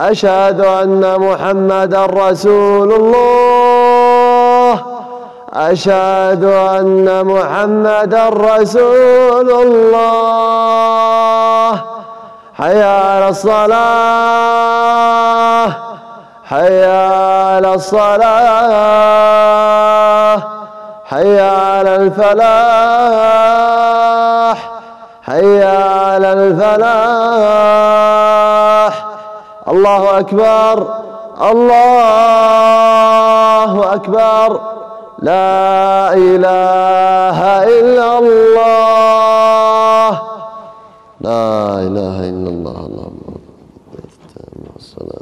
أشهد أن محمدا رسول الله. أشهد أن محمدا رسول الله. حي على الصلاة. حي على الصلاة. حي على الفلاح. حي على الفلاح. الله أكبر الله أكبر لا إله إلا الله. لا إله إلا الله. اللهم والسلام على